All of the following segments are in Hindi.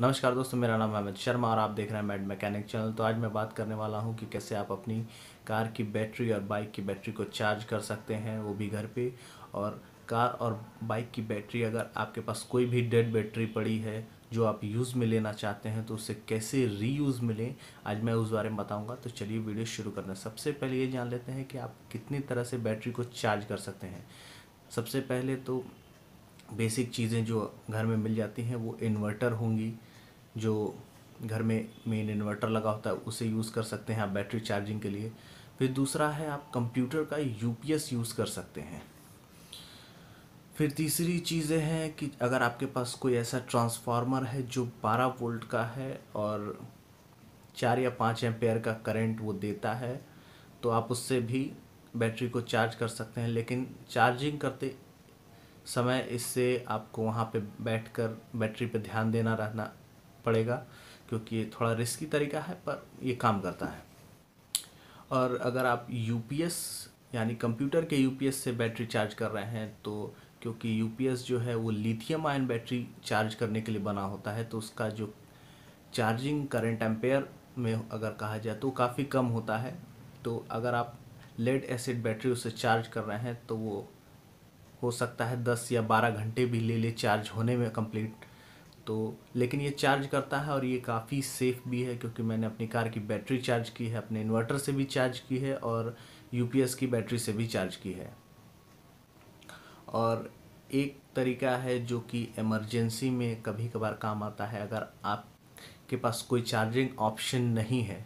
नमस्कार दोस्तों, मेरा नाम अमित शर्मा और आप देख रहे हैं मैड मैकेनिक चैनल। तो आज मैं बात करने वाला हूँ कि कैसे आप अपनी कार की बैटरी और बाइक की बैटरी को चार्ज कर सकते हैं, वो भी घर पे। और कार और बाइक की बैटरी, अगर आपके पास कोई भी डेड बैटरी पड़ी है जो आप यूज़ में लेना चाहते हैं तो उससे कैसे रीयूज़ मिलें, आज मैं उस बारे में बताऊँगा। तो चलिए वीडियो शुरू करना सबसे पहले ये जान लेते हैं कि आप कितनी तरह से बैटरी को चार्ज कर सकते हैं। सबसे पहले तो बेसिक चीज़ें जो घर में मिल जाती हैं, वो इन्वर्टर होंगी जो घर में मेन इन्वर्टर लगा होता है, उसे यूज़ कर सकते हैं आप बैटरी चार्जिंग के लिए। फिर दूसरा है, आप कंप्यूटर का यूपीएस यूज़ कर सकते हैं। फिर तीसरी चीज़ें हैं कि अगर आपके पास कोई ऐसा ट्रांसफार्मर है जो 12 वोल्ट का है और चार या पाँच एम्पेयर का करंट वो देता है तो आप उससे भी बैटरी को चार्ज कर सकते हैं। लेकिन चार्जिंग करते समय इससे आपको वहाँ पे बैठकर बैटरी पे ध्यान देना रहना पड़ेगा, क्योंकि ये थोड़ा रिस्की तरीका है, पर ये काम करता है। और अगर आप यूपीएस यानी कंप्यूटर के यूपीएस से बैटरी चार्ज कर रहे हैं तो क्योंकि यूपीएस जो है वो लिथियम आयन बैटरी चार्ज करने के लिए बना होता है तो उसका जो चार्जिंग करंट एम्पेयर में अगर कहा जाए तो काफ़ी कम होता है। तो अगर आप लेड एसिड बैटरी उसे चार्ज कर रहे हैं तो वो हो सकता है दस या बारह घंटे भी ले ले चार्ज होने में कंप्लीट तो लेकिन ये चार्ज करता है और ये काफ़ी सेफ़ भी है क्योंकि मैंने अपनी कार की बैटरी चार्ज की है, अपने इन्वर्टर से भी चार्ज की है और यूपीएस की बैटरी से भी चार्ज की है। और एक तरीका है जो कि इमरजेंसी में कभी कभार काम आता है, अगर आपके पास कोई चार्जिंग ऑप्शन नहीं है,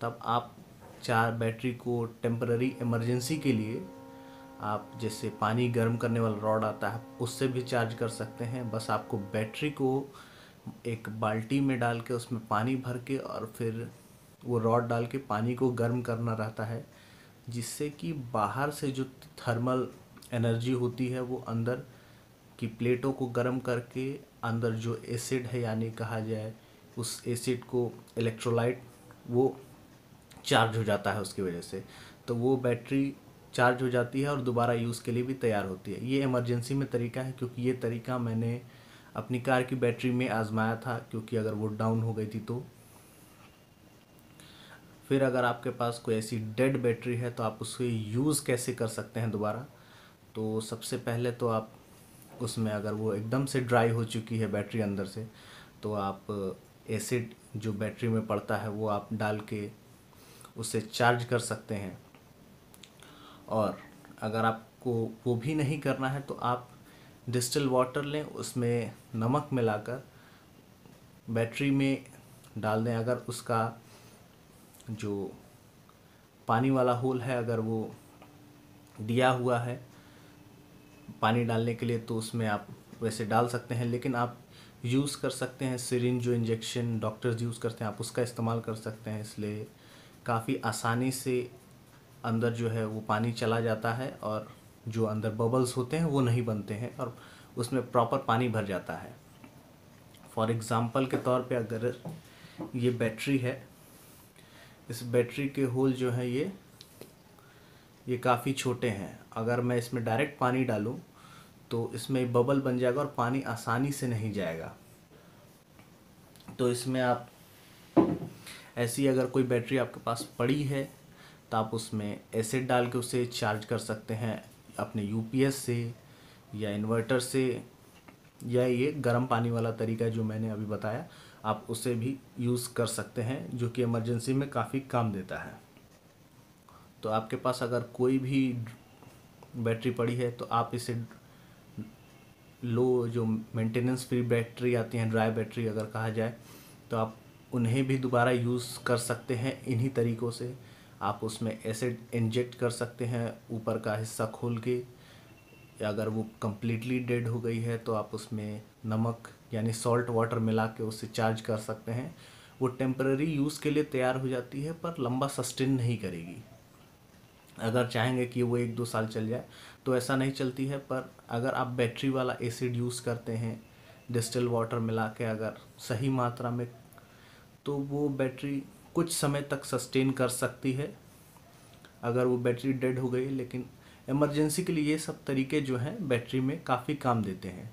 तब आप चार बैटरी को टेम्पररी इमरजेंसी के लिए आप जैसे पानी गर्म करने वाला रॉड आता है उससे भी चार्ज कर सकते हैं। बस आपको बैटरी को एक बाल्टी में डाल के उसमें पानी भर के और फिर वो रॉड डाल के पानी को गर्म करना रहता है, जिससे कि बाहर से जो थर्मल एनर्जी होती है वो अंदर की प्लेटों को गर्म करके अंदर जो एसिड है, यानी कहा जाए उस एसिड को इलेक्ट्रोलाइट वो चार्ज हो जाता है उसकी वजह से। तो वो बैटरी चार्ज हो जाती है और दोबारा यूज़ के लिए भी तैयार होती है। ये इमरजेंसी में तरीका है, क्योंकि ये तरीका मैंने अपनी कार की बैटरी में आजमाया था, क्योंकि अगर वो डाउन हो गई थी तो। फिर अगर आपके पास कोई ऐसी डेड बैटरी है तो आप उसे यूज़ कैसे कर सकते हैं दोबारा? तो सबसे पहले तो आप उसमें अगर वो एकदम से ड्राई हो चुकी है बैटरी अंदर से तो आप एसिड जो बैटरी में पड़ता है, वो आप डाल के उसे चार्ज कर सकते हैं। और अगर आपको वो भी नहीं करना है तो आप डिस्टिल वाटर लें, उसमें नमक मिलाकर बैटरी में डाल दें। अगर उसका जो पानी वाला होल है, अगर वो दिया हुआ है पानी डालने के लिए तो उसमें आप वैसे डाल सकते हैं। लेकिन आप यूज़ कर सकते हैं सिरिंज जो इंजेक्शन डॉक्टर्स यूज़ करते हैं, आप उसका इस्तेमाल कर सकते हैं। इसलिए काफ़ी आसानी से अंदर जो है वो पानी चला जाता है और जो अंदर बबल्स होते हैं वो नहीं बनते हैं और उसमें प्रॉपर पानी भर जाता है। फॉर एग्ज़ाम्पल के तौर पे अगर ये बैटरी है, इस बैटरी के होल जो है ये ये काफ़ी छोटे हैं। अगर मैं इसमें डायरेक्ट पानी डालूँ तो इसमें बबल बन जाएगा और पानी आसानी से नहीं जाएगा। तो इसमें आप, ऐसी अगर कोई बैटरी आपके पास पड़ी है तो आप उसमें एसिड डाल के उसे चार्ज कर सकते हैं अपने यूपीएस से या इन्वर्टर से। या ये गर्म पानी वाला तरीका जो मैंने अभी बताया, आप उसे भी यूज़ कर सकते हैं, जो कि इमरजेंसी में काफ़ी काम देता है। तो आपके पास अगर कोई भी बैटरी पड़ी है तो आप इसे लो जो मेंटेनेंस फ्री बैटरी आती हैं ड्राई बैटरी अगर कहा जाए तो आप उन्हें भी दोबारा यूज़ कर सकते हैं इन्हीं तरीक़ों से। आप उसमें एसिड इंजेक्ट कर सकते हैं, ऊपर का हिस्सा खोल के। या अगर वो कम्प्लीटली डेड हो गई है तो आप उसमें नमक, यानी सॉल्ट वाटर मिला के उसे चार्ज कर सकते हैं। वो टेम्पररी यूज़ के लिए तैयार हो जाती है, पर लंबा सस्टेन नहीं करेगी। अगर चाहेंगे कि वो एक दो साल चल जाए तो ऐसा नहीं चलती है, पर अगर आप बैटरी वाला एसिड यूज़ करते हैं डिस्टिल वाटर मिला के अगर सही मात्रा में तो वो बैटरी कुछ समय तक सस्टेन कर सकती है। अगर वो बैटरी डेड हो गई, लेकिन इमरजेंसी के लिए ये सब तरीके जो हैं बैटरी में काफ़ी काम देते हैं।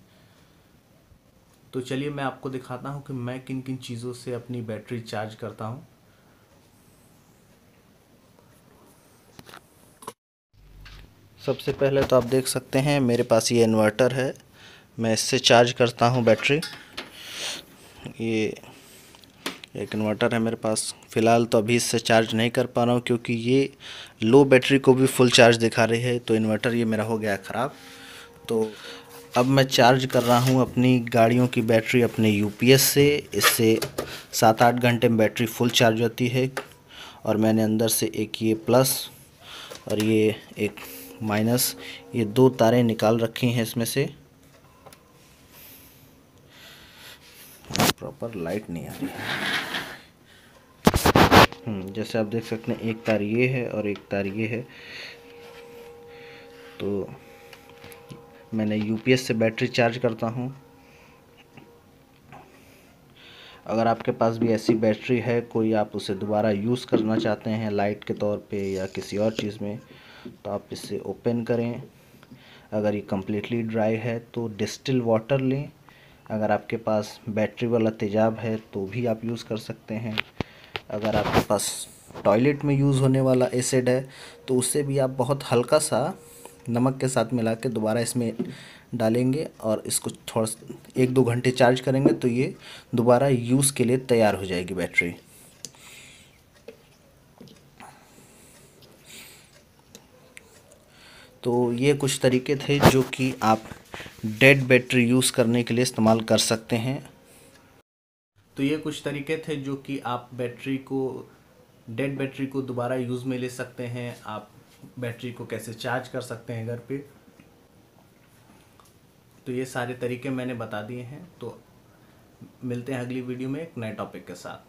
तो चलिए मैं आपको दिखाता हूँ कि मैं किन किन चीज़ों से अपनी बैटरी चार्ज करता हूँ। सबसे पहले तो आप देख सकते हैं, मेरे पास ये इन्वर्टर है। मैं इससे चार्ज करता हूँ बैटरी ये एक इन्वर्टर है मेरे पास। फ़िलहाल तो अभी इससे चार्ज नहीं कर पा रहा हूँ क्योंकि ये लो बैटरी को भी फुल चार्ज दिखा रही है तो इन्वर्टर ये मेरा हो गया ख़राब। तो अब मैं चार्ज कर रहा हूँ अपनी गाड़ियों की बैटरी अपने यूपीएस से। इससे सात आठ घंटे में बैटरी फुल चार्ज होती है और मैंने अंदर से एक ये प्लस और ये एक माइनस ये दो तारें निकाल रखी हैं इसमें से। प्रॉपर लाइट नहीं आ रही है। हम्म, जैसे आप देख सकते हैं एक तार ये है और एक तार ये है। तो मैंने यूपीएस से बैटरी चार्ज करता हूँ। अगर आपके पास भी ऐसी बैटरी है कोई आप उसे दोबारा यूज़ करना चाहते हैं लाइट के तौर पे या किसी और चीज़ में तो आप इसे ओपन करें। अगर ये कम्प्लीटली ड्राई है तो डिस्टिल वाटर लें। अगर आपके पास बैटरी वाला तेज़ाब है तो भी आप यूज़ कर सकते हैं। अगर आपके पास टॉयलेट में यूज़ होने वाला एसिड है तो उससे भी आप बहुत हल्का सा नमक के साथ मिला के दोबारा इसमें डालेंगे और इसको थोड़ा एक दो घंटे चार्ज करेंगे तो ये दोबारा यूज़ के लिए तैयार हो जाएगी बैटरी। तो ये कुछ तरीके थे जो कि आप डेड बैटरी यूज़ करने के लिए इस्तेमाल कर सकते हैं। तो ये कुछ तरीके थे जो कि आप बैटरी को, डेड बैटरी को दोबारा यूज़ में ले सकते हैं। आप बैटरी को कैसे चार्ज कर सकते हैं घर पे? तो ये सारे तरीके मैंने बता दिए हैं। तो मिलते हैं अगली वीडियो में एक नए टॉपिक के साथ।